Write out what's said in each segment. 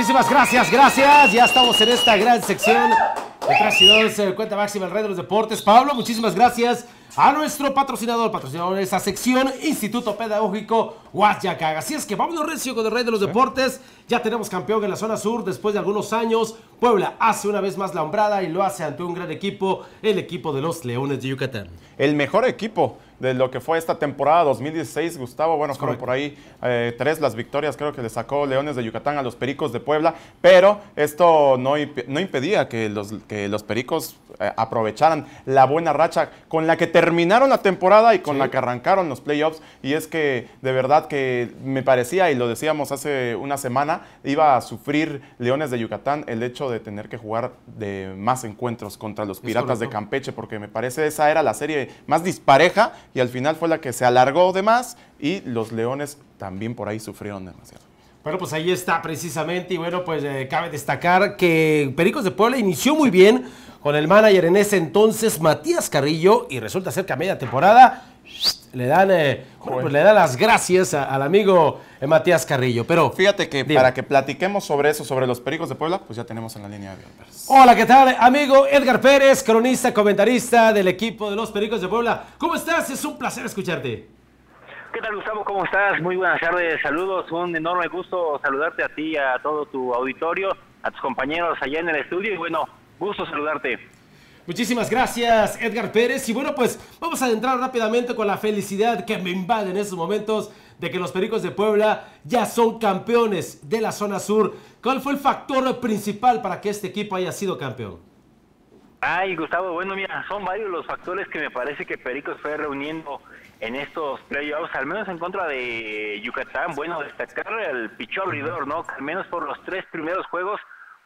Muchísimas gracias, gracias. Ya estamos en esta gran sección de 3 y 2, cuenta máxima el Rey de los Deportes. Pablo, muchísimas gracias a nuestro patrocinador, patrocinador de esa sección, Instituto Pedagógico Huachacaga. Así es que vámonos recio con el Rey de los Deportes. Ya tenemos campeón en la zona sur después de algunos años. Puebla hace una vez más la hombrada y lo hace ante un gran equipo, el equipo de los Leones de Yucatán. El mejor equipo de lo que fue esta temporada 2016, Gustavo. Bueno, fueron por ahí eh, tres las victorias, creo que le sacó Leones de Yucatán a los Pericos de Puebla, pero esto no, no impedía que los, que los Pericos eh, aprovecharan la buena racha con la que terminaron la temporada y con la que arrancaron los playoffs. Y es que de verdad que me parecía, y lo decíamos hace una semana, iba a sufrir Leones de Yucatán el hecho de tener que jugar de más encuentros contra los Piratas de Campeche, porque me parece esa era la serie más dispareja y al final fue la que se alargó de más y los Leones también por ahí sufrieron demasiado. Bueno, pues ahí está precisamente y bueno, pues eh, cabe destacar que Pericos de Puebla inició muy bien con el manager en ese entonces, Matías Carrillo, y resulta ser que a media temporada le dan, eh, pues le dan las gracias al amigo eh, Matías Carrillo. Pero fíjate que para que platiquemos sobre eso, sobre los Pericos de Puebla, pues ya tenemos en la línea de Hola, ¿qué tal? Amigo Edgar Pérez, cronista, comentarista del equipo de los Pericos de Puebla. ¿Cómo estás? Es un placer escucharte. ¿Qué tal, Gustavo? ¿Cómo estás? Muy buenas tardes. Saludos. Un enorme gusto saludarte a ti, a todo tu auditorio, a tus compañeros allá en el estudio. Y bueno, gusto saludarte. Muchísimas gracias, Edgar Pérez. Y bueno, pues vamos a entrar rápidamente con la felicidad que me invade en estos momentos de que los Pericos de Puebla ya son campeones de la zona sur. ¿Cuál fue el factor principal para que este equipo haya sido campeón? Ay, Gustavo, bueno, mira, son varios los factores que me parece que Pericos fue reuniendo en estos playoffs, al menos en contra de Yucatán. Bueno, destacar el pichó abridor, ¿no? Al menos por los tres primeros juegos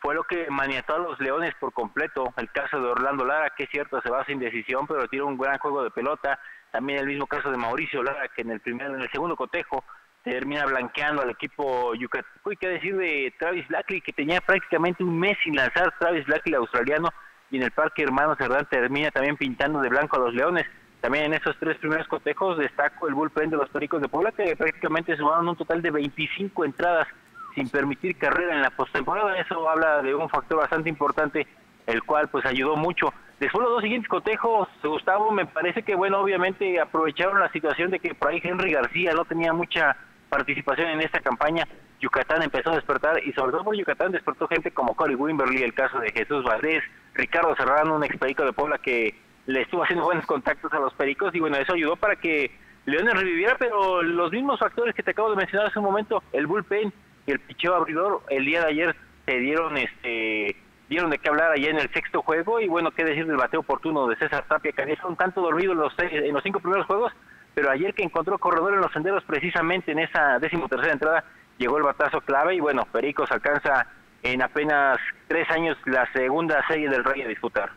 fue lo que maniató a los Leones por completo. El caso de Orlando Lara, que es cierto, se va sin decisión, pero tiene un gran juego de pelota. También el mismo caso de Mauricio Lara, que en el primer, en el segundo cotejo termina blanqueando al equipo yucateco. Y qué decir de Travis Blackley, que tenía prácticamente un mes sin lanzar Travis Blackley australiano, y en el Parque Hermano Cerdán termina también pintando de blanco a los Leones. También en esos tres primeros cotejos destaco el bullpen de los Pericos de Puebla, que prácticamente sumaron un total de 25 entradas sin permitir carrera en la postemporada. Eso habla de un factor bastante importante, el cual pues ayudó mucho. Después los dos siguientes cotejos, Gustavo, me parece que bueno, obviamente aprovecharon la situación de que por ahí Henry García no tenía mucha participación en esta campaña. Yucatán empezó a despertar y sobre todo por Yucatán despertó gente como Corey Wimberly, el caso de Jesús Valdés, Ricardo Serrano, un ex perico de Puebla que le estuvo haciendo buenos contactos a los pericos y bueno, eso ayudó para que Leones reviviera, pero los mismos factores que te acabo de mencionar hace un momento, el bullpen, y el picheo abridor el día de ayer se dieron este dieron de qué hablar allá en el sexto juego y bueno qué decir del bateo oportuno de César Tapia que había un tanto dormido en los en los cinco primeros juegos pero ayer que encontró corredor en los senderos precisamente en esa decimotercera entrada llegó el batazo clave y bueno Pericos alcanza en apenas tres años la segunda serie del Rey a disputar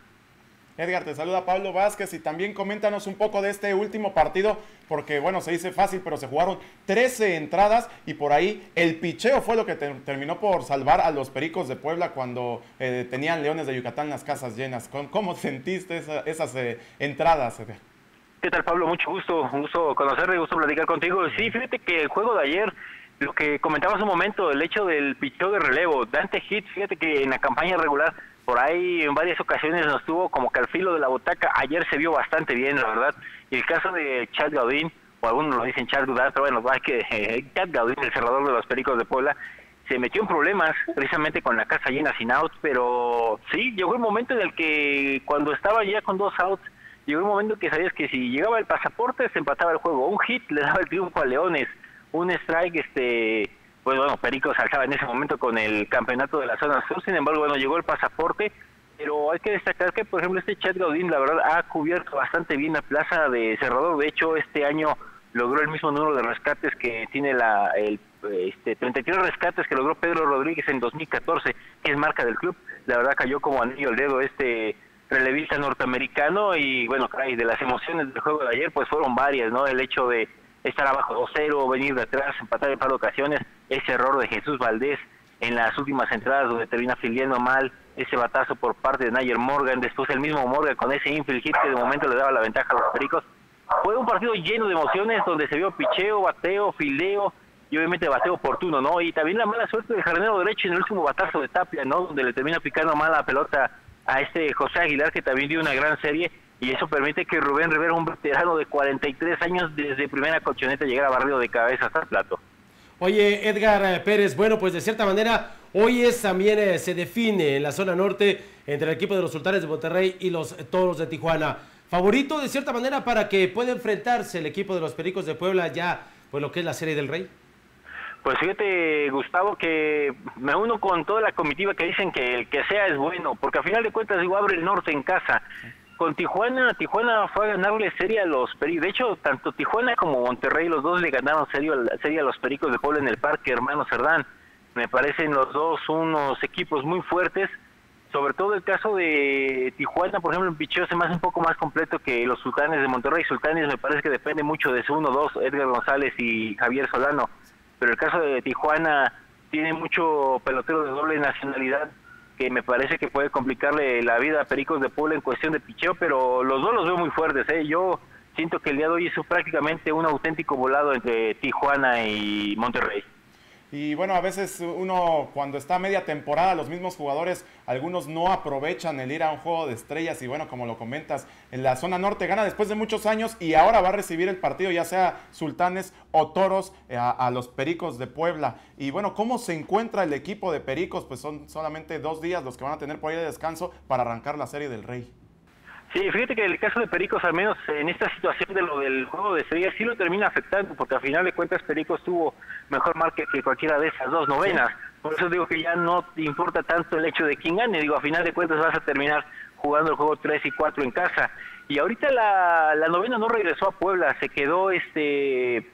Edgar, te saluda Pablo Vázquez y también coméntanos un poco de este último partido, porque bueno, se dice fácil, pero se jugaron 13 entradas y por ahí el picheo fue lo que terminó por salvar a los Pericos de Puebla cuando eh, tenían Leones de Yucatán las casas llenas. ¿Cómo, sentiste esas eh, entradas, Edgar? ¿Qué tal, Pablo? Mucho gusto, un gusto conocerte, gusto platicar contigo. Sí, fíjate que el juego de ayer lo que comentabas un momento, el hecho del picheo de relevo, Dante Hit, fíjate que en la campaña regular por ahí en varias ocasiones nos tuvo como que al filo de la butaca. Ayer se vio bastante bien, la verdad. Y el caso de Chad Gaudín, o algunos lo dicen Chad Gaudín, pero bueno, es que eh, Chad Gaudín, el cerrador de los Pericos de Puebla, se metió en problemas precisamente con la casa llena sin outs, pero sí, llegó el momento en el que cuando estaba ya con dos outs, llegó un momento que sabías que si llegaba el pasaporte se empataba el juego. Un hit le daba el triunfo a Leones, un strike este pues bueno, Perico se alzaba en ese momento con el campeonato de la zona sur, sin embargo, bueno, llegó el pasaporte, pero hay que destacar que, por ejemplo, este Chad Gaudín, la verdad, ha cubierto bastante bien la plaza de cerrador, de hecho, este año logró el mismo número de rescates que tiene la el este 33 rescates que logró Pedro Rodríguez en 2014, que es marca del club. La verdad cayó como anillo al dedo este relevista norteamericano y bueno, caray, de las emociones del juego de ayer pues fueron varias, ¿no? El hecho de estar abajo 2-0, venir de atrás, empatar en par de ocasiones, ese error de Jesús Valdés en las últimas entradas donde termina filiendo mal, ese batazo por parte de Nayer Morgan, después el mismo Morgan con ese infield hit que de momento le daba la ventaja a los Pericos. Fue un partido lleno de emociones donde se vio picheo, bateo, fileo y obviamente bateo oportuno, ¿no? Y también la mala suerte del jardinero derecho en el último batazo de Tapia, ¿no? Donde le termina picando mal la pelota a este José Aguilar, que también dio una gran serie, y eso permite que Rubén Rivera, un veterano de 43 años, desde primera colchoneta llegara barrido de cabeza hasta el plato. Oye, Edgar eh, Pérez, bueno, pues de cierta manera, hoy es también eh, se define en la zona norte entre el equipo de los Sultanes de Monterrey y los Toros de Tijuana. Favorito de cierta manera para que pueda enfrentarse el equipo de los Pericos de Puebla ya, pues lo que es la Serie del Rey. Pues fíjate, Gustavo, que me uno con toda la comitiva que dicen que el que sea es bueno, porque a final de cuentas digo, abre el norte en casa. Con Tijuana, Tijuana fue a ganarle serie a los Pericos. De hecho, tanto Tijuana como Monterrey, los dos le ganaron serie, serie a los Pericos de Puebla en el Parque Hermano Cerdán. Me parecen los dos unos equipos muy fuertes. Sobre todo el caso de Tijuana, por ejemplo, en picheo se me hace un poco más completo que los Sultanes de Monterrey. Sultanes me parece que depende mucho de su 1-2, Edgar González y Javier Solano pero el caso de Tijuana tiene mucho pelotero de doble nacionalidad que me parece que puede complicarle la vida a Pericos de Puebla en cuestión de picheo, pero los dos los veo muy fuertes. ¿eh? Yo siento que el día de hoy es prácticamente un auténtico volado entre Tijuana y Monterrey. Y bueno, a veces uno cuando está a media temporada, los mismos jugadores, algunos no aprovechan el ir a un juego de estrellas y bueno, como lo comentas, en la zona norte gana después de muchos años y ahora va a recibir el partido ya sea Sultanes o Toros eh, a, los Pericos de Puebla. Y bueno, ¿cómo se encuentra el equipo de Pericos? Pues son solamente dos días los que van a tener por ahí de descanso para arrancar la serie del Rey. Sí, fíjate que el caso de Pericos, al menos en esta situación de lo del juego de estrellas, sí lo termina afectando, porque al final de cuentas Pericos tuvo mejor marca que cualquiera de esas dos novenas. Por eso digo que ya no te importa tanto el hecho de quién gane. Digo, a final de cuentas vas a terminar jugando el juego 3 y 4 en casa. Y ahorita la, la novena no regresó a Puebla, se quedó este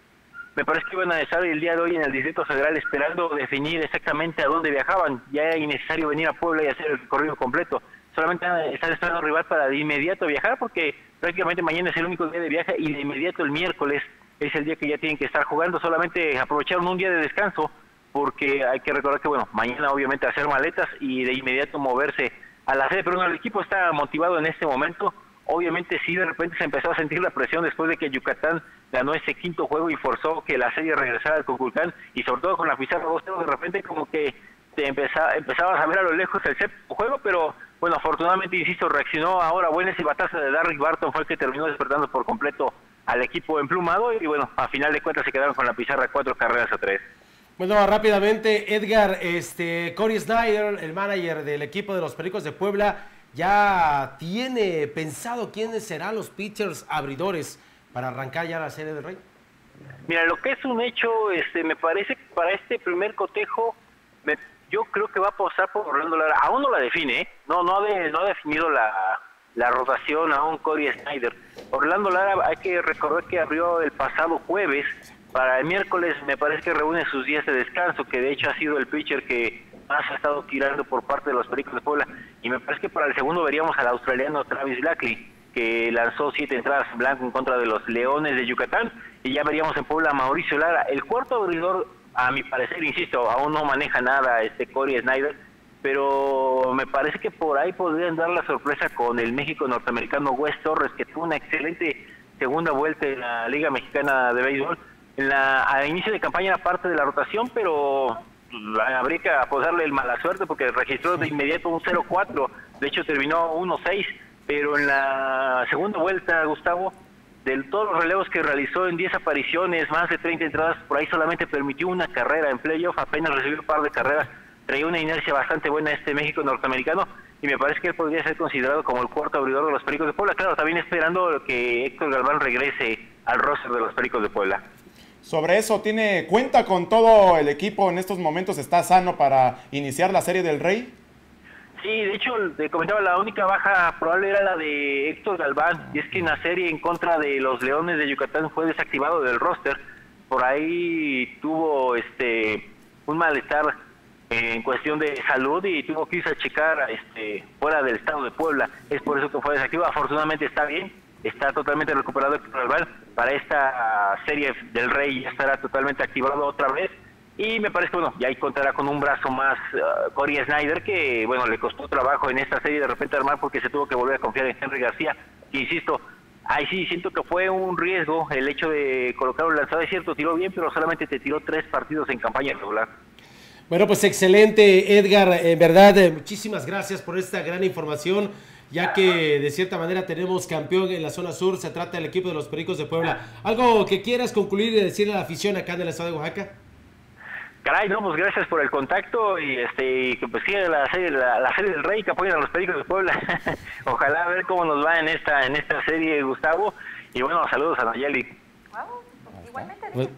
me parece que iban a estar el día de hoy en el Distrito Federal esperando definir exactamente a dónde viajaban. Ya era innecesario venir a Puebla y hacer el recorrido completo solamente están esperando rival para de inmediato viajar porque prácticamente mañana es el único día de viaje y de inmediato el miércoles es el día que ya tienen que estar jugando, solamente aprovecharon un día de descanso porque hay que recordar que bueno, mañana obviamente hacer maletas y de inmediato moverse a la sede, pero bueno, el equipo está motivado en este momento, obviamente sí de repente se empezó a sentir la presión después de que Yucatán ganó ese quinto juego y forzó que la serie regresara al Conculcán y sobre todo con la pizarra 2 de repente como que te empezaba, empezabas a ver a lo lejos el séptimo juego, pero bueno, afortunadamente, insisto, reaccionó ahora bueno ese batazo de Darryl Barton fue el que terminó despertando por completo al equipo emplumado y bueno, a final de cuentas se quedaron con la pizarra cuatro carreras a tres. Bueno, rápidamente, Edgar, este, Corey Snyder, el manager del equipo de los Pericos de Puebla, ya tiene pensado quiénes serán los pitchers abridores para arrancar ya la serie del Rey. Mira, lo que es un hecho, este, me parece que para este primer cotejo, me yo creo que va a apostar por Orlando Lara. Aún no la define, ¿eh? no, no, ha no ha definido la, la rotación aún Corey Snyder. Orlando Lara hay que recordar que abrió el pasado jueves. Para el miércoles me parece que reúne sus días de descanso, que de hecho ha sido el pitcher que más ha estado tirando por parte de los Pericos de Puebla. Y me parece que para el segundo veríamos al australiano Travis Blackley, que lanzó siete entradas en blanco en contra de los Leones de Yucatán. Y ya veríamos en Puebla a Mauricio Lara. El cuarto abridor a mi parecer, insisto, aún no maneja nada este Corey Snyder, pero me parece que por ahí podrían dar la sorpresa con el México norteamericano West Torres, que tuvo una excelente segunda vuelta en la Liga Mexicana de Béisbol. En la, a inicio de campaña era parte de la rotación, pero habría que aposarle el mala suerte porque registró de inmediato un 0-4, de hecho terminó 1-6, pero en la segunda vuelta, Gustavo, de todos los relevos que realizó en 10 apariciones, más de 30 entradas, por ahí solamente permitió una carrera en playoff, apenas recibió un par de carreras, traía una inercia bastante buena este México norteamericano y me parece que él podría ser considerado como el cuarto abridor de los Pericos de Puebla. Claro, también esperando que Héctor Galván regrese al roster de los Pericos de Puebla. Sobre eso, ¿tiene cuenta con todo el equipo en estos momentos? ¿Está sano para iniciar la Serie del Rey? Sí, de hecho, te comentaba, la única baja probable era la de Héctor Galván, y es que en la serie en contra de los Leones de Yucatán fue desactivado del roster. Por ahí tuvo este un malestar en cuestión de salud y tuvo que irse a checar este, fuera del estado de Puebla. Es por eso que fue desactivado. Afortunadamente está bien, está totalmente recuperado Héctor Galván. Para esta serie del Rey estará totalmente activado otra vez y me parece bueno, ya ahí contará con un brazo más uh, Corey Snyder, que, bueno, le costó trabajo en esta serie de repente armar porque se tuvo que volver a confiar en Henry García, que, insisto, Ay, sí, siento que fue un riesgo el hecho de colocar un lanzador. Es cierto, tiró bien, pero solamente te tiró tres partidos en campaña regular. Bueno, pues excelente, Edgar. En verdad, eh, muchísimas gracias por esta gran información, ya que de cierta manera tenemos campeón en la zona sur. Se trata del equipo de los Pericos de Puebla. ¿Algo que quieras concluir y decirle a la afición acá en el estado de Oaxaca? Caray, no, pues gracias por el contacto y este que pues sigue la serie, la, serie del Rey que apoyan a los Pericos de Puebla. Ojalá a ver cómo nos va en esta en esta serie, Gustavo. Y bueno, saludos a Nayeli. igualmente. Pues,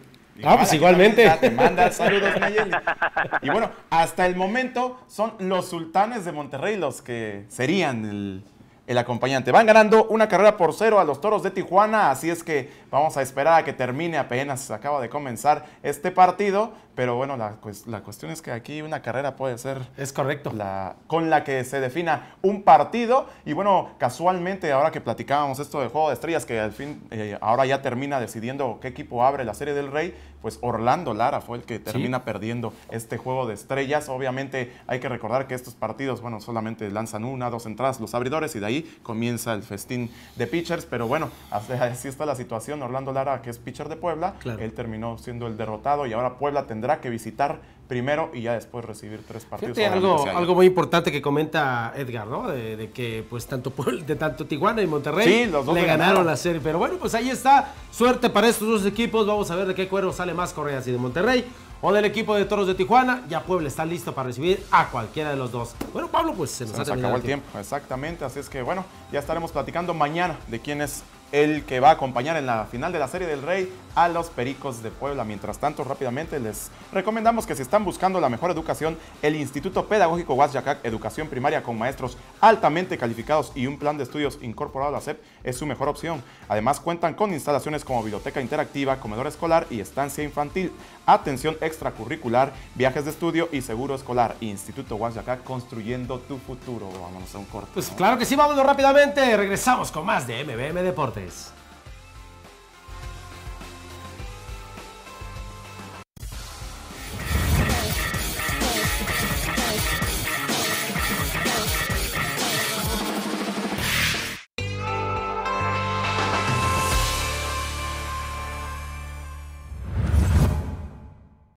ah, pues igualmente. Te manda saludos, Nayeli. Y bueno, hasta el momento son los sultanes de Monterrey los que serían el el acompañante. Van ganando una carrera por cero a los Toros de Tijuana, así es que vamos a esperar a que termine, apenas acaba de comenzar este partido, pero bueno, la, pues, la cuestión es que aquí una carrera puede ser... Es correcto. La, con la que se defina un partido, y bueno, casualmente ahora que platicábamos esto de Juego de Estrellas, que al fin, eh, ahora ya termina decidiendo qué equipo abre la Serie del Rey, pues Orlando Lara fue el que termina perdiendo este Juego de Estrellas. Obviamente hay que recordar que estos partidos, bueno, solamente lanzan una, dos entradas los abridores y de ahí comienza el festín de pitchers, pero bueno, así está la situación. Orlando Lara, que es pitcher de Puebla, él terminó siendo el derrotado y ahora Puebla tendrá que visitar primero y ya después recibir tres partidos. algo, algo muy importante que comenta Edgar, ¿no? De, que pues tanto, de tanto Tijuana y Monterrey le ganaron la serie. Pero bueno, pues ahí está. Suerte para estos dos equipos. Vamos a ver de qué cuero sale más Correa, si de Monterrey o del equipo de Toros de Tijuana. Ya Puebla está listo para recibir a cualquiera de los dos. Bueno, Pablo, pues se nos, acabó el tiempo. Exactamente, así es que bueno, ya estaremos platicando mañana de quién es el que va a acompañar en la final de la Serie del Rey a los Pericos de Puebla. Mientras tanto, rápidamente les recomendamos que si están buscando la mejor educación, el Instituto Pedagógico Huasyacac, Educación Primaria con maestros altamente calificados y un plan de estudios incorporado a la SEP es su mejor opción. Además, cuentan con instalaciones como biblioteca interactiva, comedor escolar y estancia infantil, atención extracurricular, viajes de estudio y seguro escolar. Instituto Huasyacac, construyendo tu futuro. Vámonos a un corte. Pues claro que sí, vámonos rápidamente. Regresamos con más de MBM Deportes. face.